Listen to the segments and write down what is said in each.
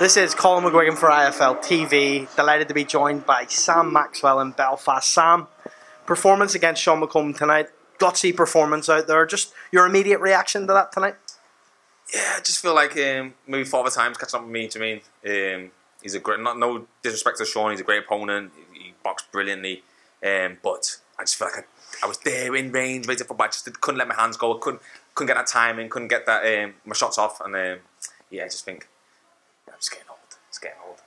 This is Colm McGuigan for IFL TV. Delighted to be joined by Sam Maxwell in Belfast. Sam, performance against Sean McComb tonight. Gutsy performance out there. Just your immediate reaction to that tonight? Yeah, I just feel like um, maybe Father Time's catching up with me. Do you mean? Um, he's a great, not no disrespect to Sean, he's a great opponent. He boxed brilliantly, um, but I just feel like I, I was there in range, ready for, but I just couldn't let my hands go. I couldn't couldn't get that timing, couldn't get that um, my shots off, and um, yeah, I just think I'm getting old. It's getting old.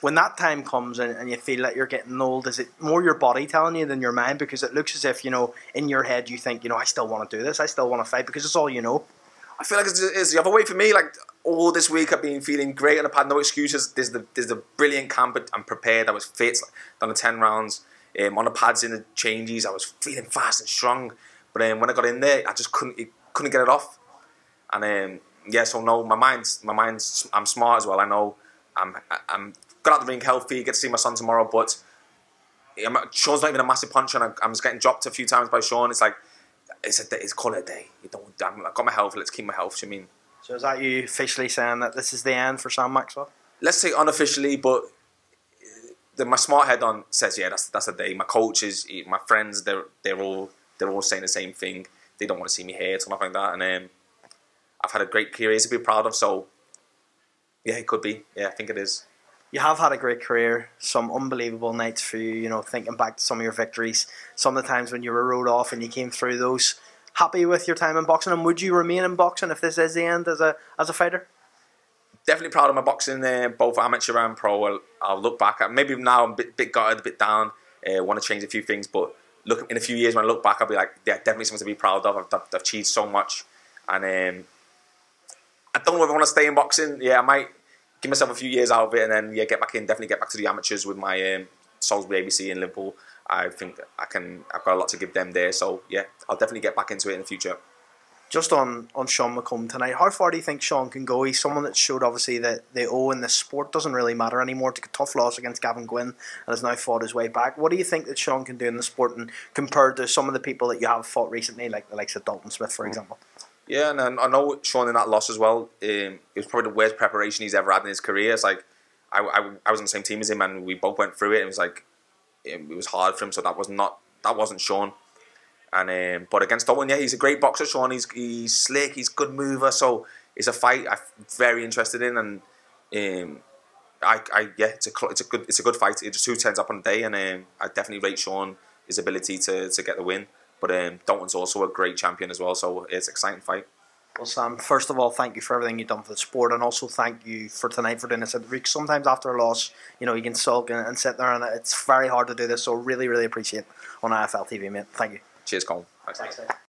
When that time comes and, and you feel that you're getting old, is it more your body telling you than your mind? Because it looks as if you know in your head you think you know I still want to do this, I still want to fight because it's all you know. I feel like it's, it's the other way for me. Like all this week, I've been feeling great and I've had no excuses. There's the there's the brilliant camp. I'm prepared. I was fit. Done the ten rounds. Um, on the pads in the changes, I was feeling fast and strong. But um, when I got in there, I just couldn't couldn't get it off. And um, yeah, or no, my mind's my mind's I'm smart as well. I know I'm I'm got out the ring healthy. Get to see my son tomorrow, but I'm, Sean's not even a massive puncher, and I'm just getting dropped a few times by Sean. It's like it's a day, it's call it a day. You don't. I'm, I've got my health. Let's keep my health. You mean? So is that you officially saying that this is the end for Sam Maxwell? Let's say unofficially, but the, my smart head on says yeah, that's that's a day. My coaches, my friends, they're they're all they're all saying the same thing. They don't want to see me here, It's something like that. And um, I've had a great career to be proud of. So yeah, it could be. Yeah, I think it is. You have had a great career, some unbelievable nights for you. You know, thinking back to some of your victories, some of the times when you were rode off and you came through those. Happy with your time in boxing, and would you remain in boxing if this is the end as a as a fighter? Definitely proud of my boxing, uh, both amateur and pro. I'll, I'll, look back at maybe now I'm a bit, bit gutted, a bit down. Uh, want to change a few things, but look in a few years when I look back, I'll be like, yeah, definitely something to be proud of. I've, I've, achieved so much, and um, don't know if I want to stay in boxing. Yeah, I might give myself a few years out of it, and then yeah, get back in. Definitely get back to the amateurs with my um, Salisbury ABC in Liverpool. I think I can. I've got a lot to give them there. So yeah, I'll definitely get back into it in the future. Just on, on Sean McComb tonight, how far do you think Sean can go? He's someone that showed obviously that the O in this sport doesn't really matter anymore. Took a tough loss against Gavin Gwynn and has now fought his way back. What do you think that Sean can do in the sport and compared to some of the people that you have fought recently, like the likes of Dalton Smith, for example? Yeah, and I know Sean in that loss as well. Um, it was probably the worst preparation he's ever had in his career. It's like I, I, I was on the same team as him, and we both went through it. It was like it, was hard for him, so that was not that wasn't Sean. And um, but against Dalton, yeah, he's a great boxer. Sean, he's he's slick, he's good mover. So it's a fight I'm very interested in, and um, I, I yeah, it's a it's a good it's a good fight. It just who turns up on the day, and um, I definitely rate Sean his ability to to get the win. But um, Dalton's also a great champion as well, so it's an exciting fight. Well, Sam, first of all, thank you for everything you've done for the sport, and also thank you for tonight for doing this Sometimes after a loss, you know, you can sulk and, and sit there, and it's very hard to do this. So, really, really appreciate on IFL TV, mate. Thank you. Cheers, Colm. Thanks. Thanks